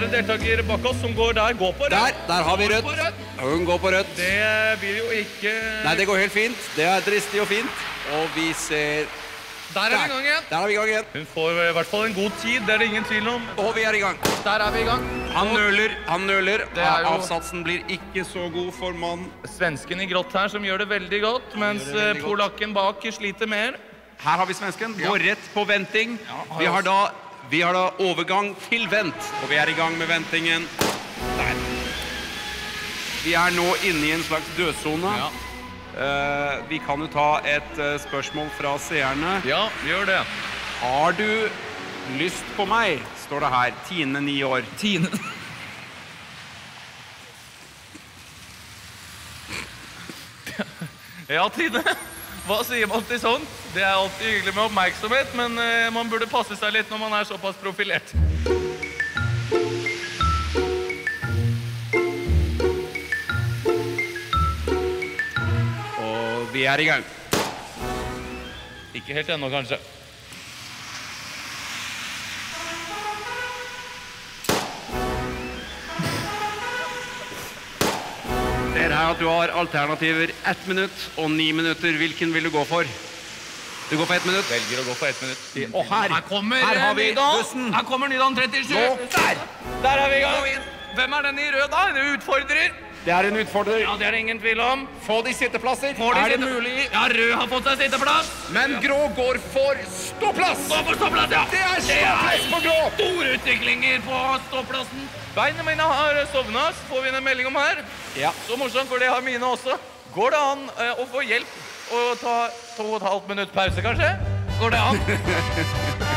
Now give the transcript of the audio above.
deltaker bak oss som går der. Går på rødt. Der, der har vi rødt. Hun går på rødt. Det blir jo ikke Nei, det går helt fint. Det er dristig og fint. Og vi ser Der er vi igjen. Der er vi i gang igjen. Hun får i hvert fall en god tid, det er det ingen tvil om. Og vi er i gang. Der er vi i gang. Han nøler, han nøler. Er jo- Avsatsen blir ikke så god for mann. Svensken i grått her som gjør det veldig godt, mens veldig eh, polakken bak sliter mer. Her har vi svensken. Går rett på venting. har Vi har da vi har da overgang til vent, og vi er i gang med ventingen. Der. Vi er nå inne i en slags dødsone. Ja. Uh, vi kan jo ta et uh, spørsmål fra seerne. Ja, gjør det. Har du lyst på meg? står det her. Tine, ni år. Tine. Ja, Tine. Hva sier man til sånt? Det er alltid hyggelig med oppmerksomhet, men eh, man burde passe seg litt når man er såpass profilert. Og vi er i gang. Ikke helt ennå, kanskje. Ser her at du har alternativer ett minutt og ni minutter. Hvilken vil du gå for? Du går for ett minutt. Velger å gå for ett minutt. Og her, Her kommer her har vi Nydal. bussen. Her kommer Nydal 37. Nå. Der! Der er vi i gang. Hvem er den i rød, da? En utfordrer? Det er en utfordrer. Ja, det er det ingen tvil om. Få de sitteplasser. Får de er det mulig? Ja, rød har fått seg sitteplass. Men grå går for ståplass. Går for ståplass, ja. Det er ståplass på grå. store utviklinger på ståplassen. Beina mine har sovna, så får vi en melding om her. Ja. Så morsomt, for det har mine også. Går det an eh, å få hjelp og ta to og et halvt minutt pause, kanskje? Går det an?